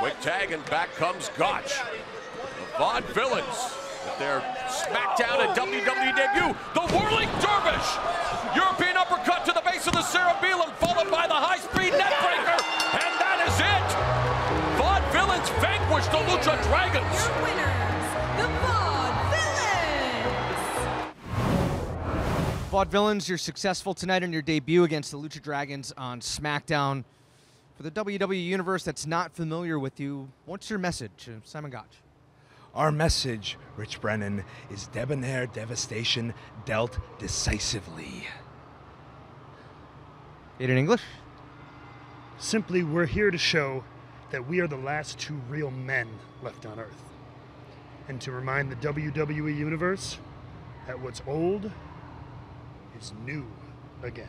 quick tag, and back comes Gotch. The Vaudevillains with their SmackDown and WWE debut. The Whirling Dervish. European uppercut to the base of the cerebellum, followed by the high-speed neckbreaker. And that is it. Vaudevillains vanquish the Lucha Dragons. Your winners, the Vaudevillains. Vaudevillains, you're successful tonight on your debut against the Lucha Dragons on SmackDown. For the WWE Universe that's not familiar with you, what's your message, uh, Simon Gotch? Our message, Rich Brennan, is debonair devastation dealt decisively. Aiden English? Simply, we're here to show that we are the last two real men left on Earth. And to remind the WWE Universe that what's old is new again.